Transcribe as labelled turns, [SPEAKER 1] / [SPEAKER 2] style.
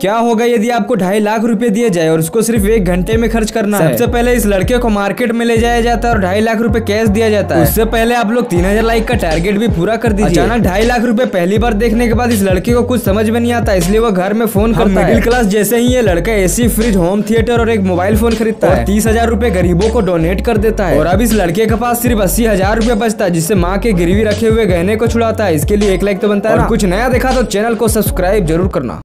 [SPEAKER 1] क्या होगा यदि आपको ढाई लाख रुपए दिए जाए और उसको सिर्फ़ एक घंटे में खर्च करना सबसे पहले इस लड़के को मार्केट में ले जाया जाता है और ढाई लाख रुपए कैश दिया जाता है। उससे पहले आप लोग तीन हज़ार लाइक का टारगेट भी पूरा कर दीजिए। अचानक ढाई लाख रुपए पहली बार देखने के बाद इस लड़के को कुछ समझ में नहीं आता इसलिए वो घर में फ़ोन कर मिडिल क्लास जैसे ही ये लड़का एसी फ्रिज होम थिएटर और एक मोबाइल फ़ोन खरीदता है। तीस हज़ार रूपए गरीबों को डोनेट कर देता है। और अब इस लड़के के पास सिर्फ़ अस्सी हज़ार रूपए बचता है जिससे माँ के गिरवी रखे हुए गहने को छुड़ाता है। इसके लिए एक लाइक तो बनता है कुछ नया देखा तो चैनल को सब्सक्राइब ज़रूर करना।